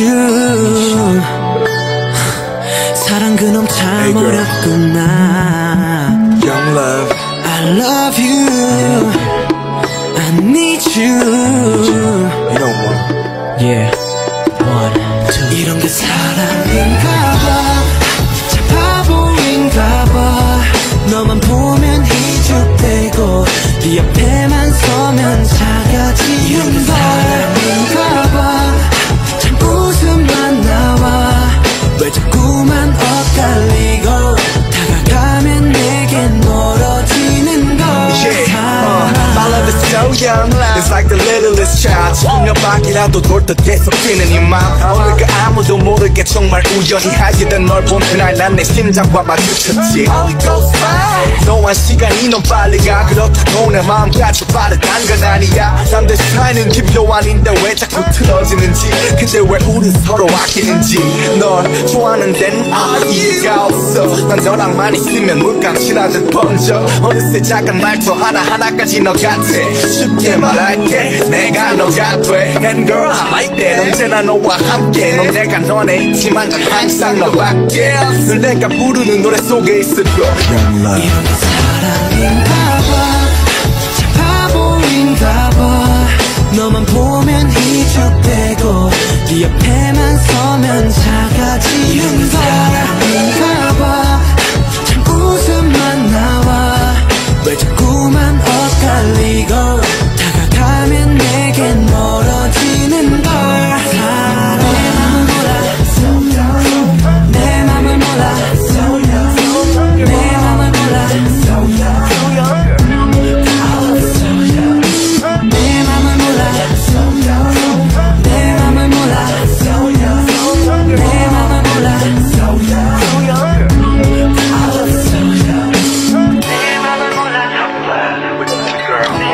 you 사랑 그놈 참 Hey. 어렵구나 Young love I love you I need you You know what Yeah One, two 이런 게 사랑인가 young It's like the littlest child. 천년밖이라도 돌듯 계속 뛰는 이맘 오늘 그 아무도 모르게 정말 우연히 하게 된 널 본 그날 난 내 심장과 마주쳤지. 너와 시 간이 너무 빨리 가. 그렇다고 내 마음 까지 빠르단 건 아니야. 남들 스타일은 기표 아닌데 왜 자꾸 틀어지는지. 근데 왜 우리 서로 아끼는지. 널 좋아하는 데는 아무 이유가 없어. 난 너랑만 있으면 물감칠하듯 번져. 어느새 작은 말투 하나하나까지 너 같아. 쉽게 말할게 내가 너가 돼. And girl I like that 언제나 너와 함께. 넌 내가 너네 있지만 난 항상 너밖에 늘 내가 부르는 노래 속에 있을 거 Young love 이런 게 사랑인가 봐참 바보인가 봐. 너만 보면 희죽대고 네 옆에만 서면 작아지는 걸 사랑인가 봐참 웃음만 나와. 왜 자꾸만 엇갈리고 girl.